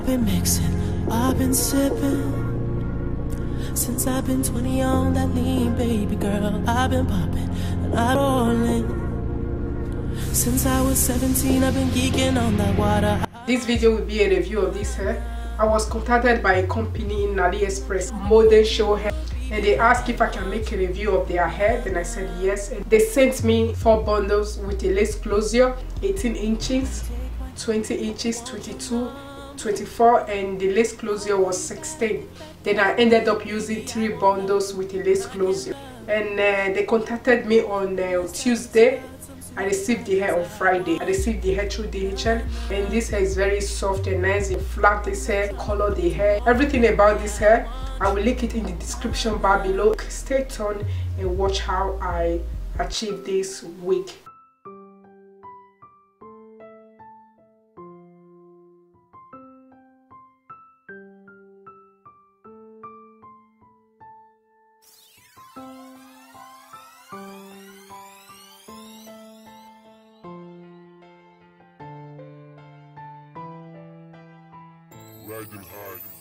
I've been mixing, I've been sipping. Since I've been 20 on that lean, baby girl, I've been popping and I'm rolling. Since I was 17, I've been geeking on that water. This video will be a review of this hair. I was contacted by a company in AliExpress, Modern Show Hair, and they asked if I can make a review of their hair. Then I said yes. And they sent me four bundles with a lace closure, 18 inches, 20 inches, 22, 24, and the lace closure was 16. Then I ended up using three bundles with a lace closure. And uh, they contacted me on uh, Tuesday I received the hair on Friday. I received the hair through DHL and this hair is very soft and nice. You flat this hair, color the hair, everything about this hair. I will link it in the description bar below. Stay tuned and watch how I achieve this wig. Riding high.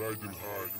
Riding high.